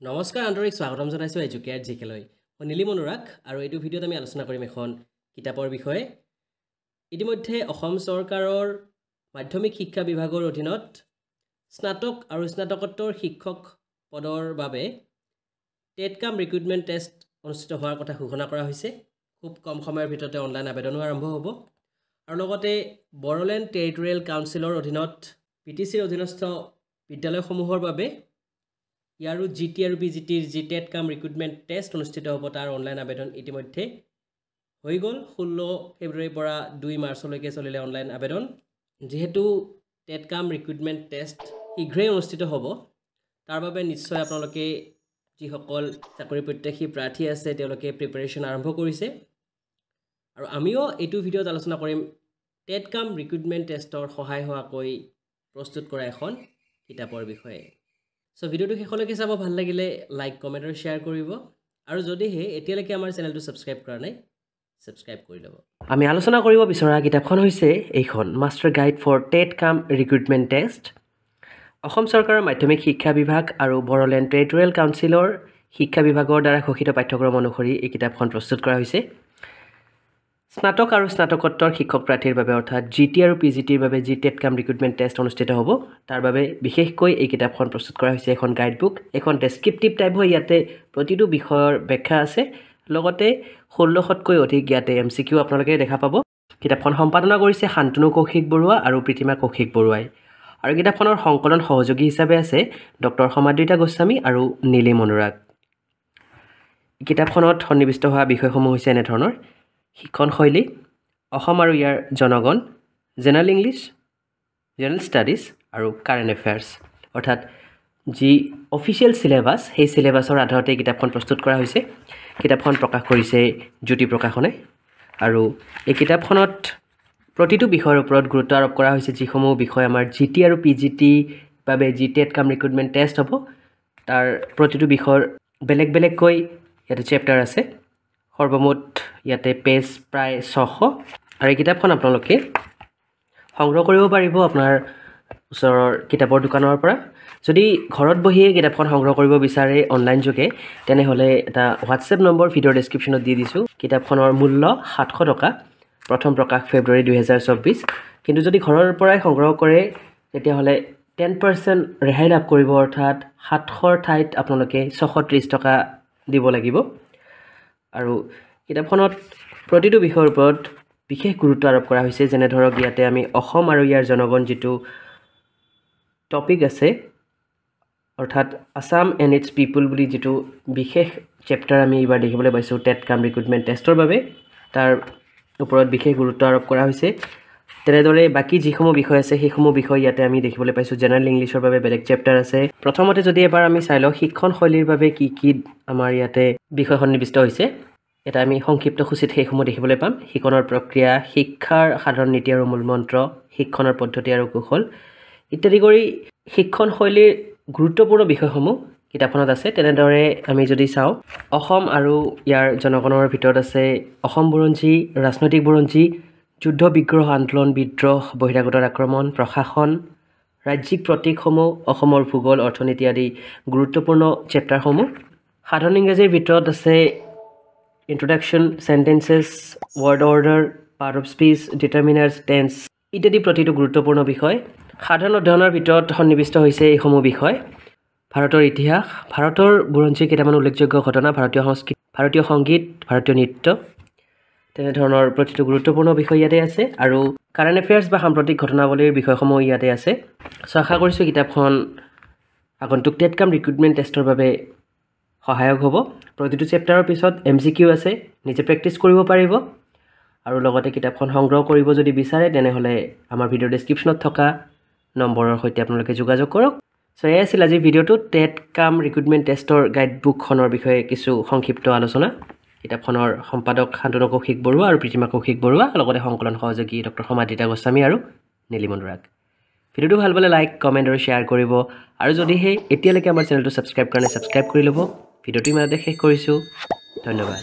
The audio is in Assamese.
নমস্কাৰ আন্তৰিক স্বাগতম জনাইছোঁ এজুকেয়াৰ জি কেলৈ মই নীলিম অনুৰাগ আৰু এইটো ভিডিঅ'ত আমি আলোচনা কৰিম এখন কিতাপৰ বিষয়ে। ইতিমধ্যে অসম চৰকাৰৰ মাধ্যমিক শিক্ষা বিভাগৰ অধীনত স্নাতক আৰু স্নাতকোত্তৰ শিক্ষক পদৰ বাবে টেট কাম ৰিক্ৰুইটমেণ্ট টেষ্ট অনুষ্ঠিত হোৱাৰ কথা ঘোষণা কৰা হৈছে। খুব কম সময়ৰ ভিতৰতে অনলাইন আবেদনো আৰম্ভ হ'ব। আৰু লগতে বড়োলেণ্ড টেৰিটৰিয়েল কাউন্সিলৰ অধীনত পি টি চিৰ অধীনস্থ বিদ্যালয়সমূহৰ বাবে ইয়াৰো জি টি আৰু পি জি টিৰ যি টেট কাম ৰিক্ৰুইটমেণ্ট টেষ্ট অনুষ্ঠিত হ'ব তাৰ অনলাইন আবেদন ইতিমধ্যে হৈ গ'ল। ষোল্ল ফেব্ৰুৱাৰীৰ পৰা দুই মাৰ্চলৈকে চলিলে অনলাইন আবেদন। যিহেতু টেট কাম ৰিক্ৰুইটমেণ্ট টেষ্ট শীঘ্ৰেই অনুষ্ঠিত হ'ব তাৰ বাবে নিশ্চয় আপোনালোকে যিসকল চাকৰি প্ৰত্যাশী প্ৰাৰ্থী আছে তেওঁলোকে প্ৰিপেৰেশ্যন আৰম্ভ কৰিছে। আৰু আমিও এইটো ভিডিঅ'ত আলোচনা কৰিম টেট কাম ৰিক্ৰুইটমেণ্ট টেষ্টৰ সহায় হোৱাকৈ প্ৰস্তুত কৰা এখন কিতাপৰ বিষয়ে। চ' ভিডিঅ'টো শেষলৈকে চাব ভাল লাগিলে লাইক কমেণ্ট আৰু শ্বেয়াৰ কৰিব। আৰু যদিহে এতিয়ালৈকে আমাৰ চেনেলটো ছাবস্ক্ৰাইব কৰা নাই ছাবস্ক্ৰাইব কৰি ল'ব। আমি আলোচনা কৰিব বিচৰা কিতাপখন হৈছে এইখন master guide for TET cum recruitment test Assam চৰকাৰৰ মাধ্যমিক শিক্ষা বিভাগ আৰু বড়োলেণ্ড টেৰিটৰিয়েল কাউন্সিলৰ শিক্ষা বিভাগৰ দ্বাৰা ঘোষিত পাঠ্যক্ৰম অনুসৰি এই কিতাপখন প্ৰস্তুত কৰা হৈছে। স্নাতক আৰু স্নাতকোত্তৰ শিক্ষক প্ৰাৰ্থীৰ বাবে অৰ্থাৎ জি টি আৰু পি জি টিৰ বাবে যি টেট কাম ৰিক্ৰুইটমেণ্ট টেষ্ট অনুষ্ঠিত হ'ব তাৰ বাবে বিশেষকৈ এই কিতাপখন প্ৰস্তুত কৰা হৈছে এখন গাইডবুক এখন ডেছক্ৰিপটিভ টাইপ হৈ ইয়াতে প্ৰতিটো বিষয়ৰ ব্যাখ্যা আছে। লগতে ষোল্লশতকৈ অধিক ইয়াতে এম চি কিউ আপোনালোকে দেখা পাব। কিতাপখন সম্পাদনা কৰিছে শান্তনু কৌশিক বৰুৱা আৰু প্ৰীতিমা কৌশিক বৰুৱাই। আৰু কিতাপখনৰ সংকলন সহযোগী হিচাপে আছে ডক্টৰ সমাদ্ৰিতা গোস্বামী আৰু নীলিম অনুৰাগ। কিতাপখনত সন্নিৱিষ্ট হোৱা বিষয়সমূহ হৈছে এনেধৰণৰ। শিক্ষণশৈলী অসম আৰু ইয়াৰ জনগণ জেনেৰেল ইংলিছ জেনেৰেল ষ্টাডিজ আৰু কাৰেণ্ট এফেয়াৰ্ছ অৰ্থাৎ যি অফিচিয়েল চিলেবাছ সেই চিলেবাছৰ আধাৰতে কিতাপখন প্ৰস্তুত কৰা হৈছে। কিতাপখন প্ৰকাশ কৰিছে জ্যোতি প্ৰকাশনে। আৰু এই কিতাপখনত প্ৰতিটো বিষয়ৰ ওপৰত গুৰুত্ব আৰোপ কৰা হৈছে যিসমূহ বিষয় আমাৰ জি টি আৰু পি জি টি বাবে যি টেট কাম ৰিক্ৰুইটমেণ্ট টেষ্ট হ'ব তাৰ প্ৰতিটো বিষয়ৰ বেলেগ বেলেগকৈ ইয়াতে চেপ্টাৰ আছে। সৰ্বমুঠ ইয়াতে পেজ প্ৰায় ছশ। আৰু এই কিতাপখন আপোনালোকে সংগ্ৰহ কৰিব পাৰিব আপোনাৰ ওচৰৰ কিতাপৰ দোকানৰ পৰা। যদি ঘৰত বহিয়ে কিতাপখন সংগ্ৰহ কৰিব বিচাৰে অনলাইন যোগে তেনেহ'লে এটা হোৱাটছএপ নম্বৰ ভিডিঅ'ৰ ডেছক্ৰিপশ্যনত দি দিছোঁ। কিতাপখনৰ মূল্য সাতশ টকা। প্ৰথম প্ৰকাশ ফেব্ৰুৱাৰী দুহেজাৰ চৌব্বিছ। কিন্তু যদি ঘৰৰ পৰাই সংগ্ৰহ কৰে তেতিয়াহ'লে টেন পাৰ্চেণ্ট ৰেহাই লাভ কৰিব অৰ্থাৎ সাতশৰ ঠাইত আপোনালোকে ছশ ত্ৰিছ টকা দিব লাগিব। আৰু কিতাপখনত প্ৰতিটো বিষয়ৰ ওপৰত বিশেষ গুৰুত্ব আৰোপ কৰা হৈছে। যেনে ধৰক ইয়াতে আমি অসম আৰু ইয়াৰ জনগণ যিটো টপিক আছে অৰ্থাৎ আছাম এণ্ড ইটছ পিপুল বুলি যিটো বিশেষ চেপ্টাৰ আমি এইবাৰ দেখিবলৈ পাইছোঁ টেট কাম ৰিক্ৰুইটমেণ্ট টেষ্টৰ বাবে তাৰ ওপৰত বিশেষ গুৰুত্ব আৰোপ কৰা হৈছে। তেনেদৰে বাকী যিসমূহ বিষয় আছে সেইসমূহ বিষয় ইয়াতে আমি দেখিবলৈ পাইছোঁ। জেনেৰেল ইংলিছৰ বাবে বেলেগ চেপ্টাৰ আছে। প্ৰথমতে যদি এবাৰ আমি চাই লওঁ শিক্ষণশৈলীৰ বাবে কি কি আমাৰ ইয়াতে বিষয় সন্নিৱিষ্ট হৈছে। এটা আমি সংক্ষিপ্ত সূচীত সেইসমূহ দেখিবলৈ পাম। শিকণৰ প্ৰক্ৰিয়া শিক্ষাৰ সাধাৰণ নীতি আৰু মূলমন্ত্ৰ শিক্ষণৰ পদ্ধতি আৰু কৌশল ইত্যাদি কৰি শিক্ষণশৈলীৰ গুৰুত্বপূৰ্ণ বিষয়সমূহ কিতাপখনত আছে। তেনেদৰে আমি যদি চাওঁ অসম আৰু ইয়াৰ জনগণৰ ভিতৰত আছে অসম বুৰঞ্জী ৰাজনৈতিক বুৰঞ্জী যুদ্ধ বিগ্ৰহ আন্দোলন বিদ্ৰোহ বহিৰাগতৰ আক্ৰমণ প্ৰশাসন ৰাজ্যিক প্ৰতীকসমূহ অসমৰ ভূগোল অৰ্থনীতি আদি গুৰুত্বপূৰ্ণ চেপ্টাৰসমূহ। সাধাৰণ ইংৰাজীৰ ভিতৰত আছে introduction sentences word order part of speech determiners tense ইত্যাদি প্ৰতিটো গুৰুত্বপূৰ্ণ বিষয়। সাধাৰণ অধ্যয়নৰ ভিতৰত সন্নিৱিষ্ট হৈছে এইসমূহ বিষয়। ভাৰতৰ ইতিহাস ভাৰতৰ বুৰঞ্জীৰ কেইটামান উল্লেখযোগ্য ঘটনা ভাৰতীয় সংস্কৃতি ভাৰতীয় সংগীত ভাৰতীয় নৃত্য। তেনেধৰণৰ প্ৰতিটো গুৰুত্বপূৰ্ণ বিষয় ইয়াতে আছে আৰু কাৰেণ্ট এফেয়াৰ্ছ বা সাম্প্ৰতিক ঘটনাৱলীৰ বিষয়সমূহ ইয়াতে আছে। চ' আশা কৰিছোঁ কিতাপখন আগন্তুক টেট কাম ৰিক্ৰুইটমেণ্ট টেষ্টৰ বাবে সহায়ক হ'ব। প্ৰতিটো চেপ্টাৰৰ পিছত এম চি কিউ আছে নিজে প্ৰেক্টিচ কৰিব পাৰিব। আৰু লগতে কিতাপখন সংগ্ৰহ কৰিব যদি বিচাৰে তেনেহ'লে আমাৰ ভিডিঅ'ৰ ডেছক্ৰিপশ্যনত থকা নম্বৰৰ সৈতে আপোনালোকে যোগাযোগ কৰক। চ' এয়াই আছিল আজিৰ ভিডিঅ'টো। টেট কাম ৰিক্ৰুইটমেণ্ট টেষ্টৰ গাইডবুকখনৰ বিষয়ে কিছু সংক্ষিপ্ত আলোচনা। কিতাপখনৰ সম্পাদক শান্তনু কৌশিক বৰুৱা আৰু প্ৰীতিমা কৌশিক বৰুৱা লগতে সংকলন সহযোগী ডক্টৰ সমাদিতা গোস্বামী আৰু নীলিম অনুৰাগ ভিডিঅ'টো ভাল পালে লাইক কমেণ্ট আৰু শ্বেয়াৰ কৰিব। আৰু যদিহে এতিয়ালৈকে আমাৰ চেনেলটো ছাবস্ক্ৰাইব কৰা নাই ছাবস্ক্ৰাইব কৰি ল'ব। ভিডিঅ'টো ইমানতে শেষ কৰিছোঁ ধন্যবাদ